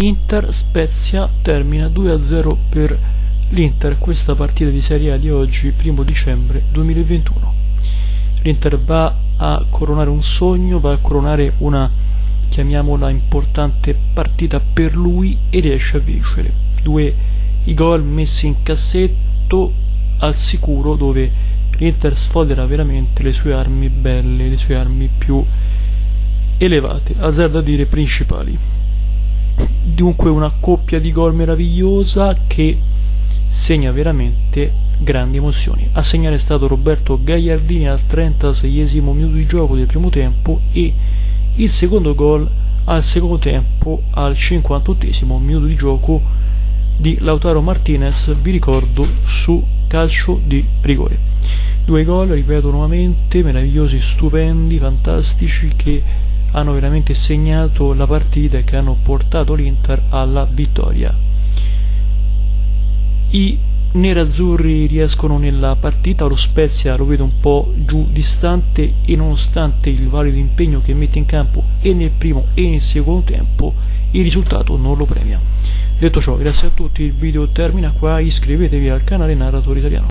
Inter Spezia termina 2-0 per l'Inter questa partita di Serie A di oggi, 1 dicembre 2021. L'Inter va a coronare un sogno, va a coronare una, chiamiamola, importante partita per lui e riesce a vincere. Due i gol messi in cassetto al sicuro dove l'Inter sfodera veramente le sue armi belle, le sue armi più elevate, azzardo a dire principali dunque una coppia di gol meravigliosa che segna veramente grandi emozioni. A segnare è stato Roberto Gagliardini al 36 minuto di gioco del primo tempo e il secondo gol al secondo tempo al 58 minuto di gioco di Lautaro Martinez, vi ricordo, su calcio di rigore. Due gol, ripeto nuovamente, meravigliosi, stupendi, fantastici che hanno veramente segnato la partita e che hanno portato l'Inter alla vittoria. I nerazzurri riescono nella partita, lo Spezia lo vedo un po' giù distante e nonostante il valido impegno che mette in campo e nel primo e nel secondo tempo il risultato non lo premia. Detto ciò, grazie a tutti, il video termina qua, iscrivetevi al canale Narratore Italiano.